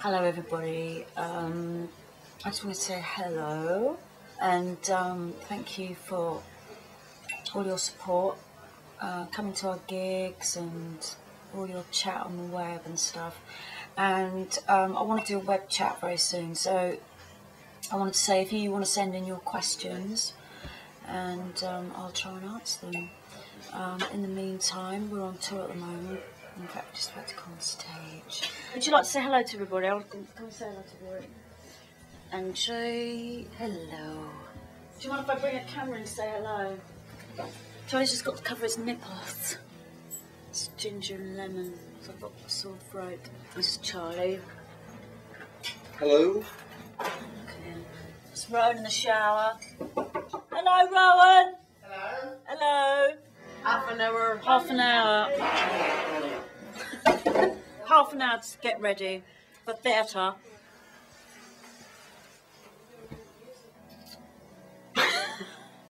Hello, everybody. Um, I just want to say hello and um, thank you for all your support, uh, coming to our gigs and all your chat on the web and stuff. And um, I want to do a web chat very soon, so I wanted to say if you want to send in your questions, and um, I'll try and answer them. Um, in the meantime, we're on tour at the moment. In fact, just about to come on stage. Would you like to say hello to everybody? I'll come, come say hello to everybody. Andrew, hello. Do you mind if I bring a camera and say hello? Charlie's just got to cover his nipples. It's ginger and lemon. So I've got a sore throat. This is Charlie. Hello. Okay. It's Rowan in the shower. Hello, Rowan. Hello. Hello. Half an hour. Half an hour. Half an hour to get ready for theatre.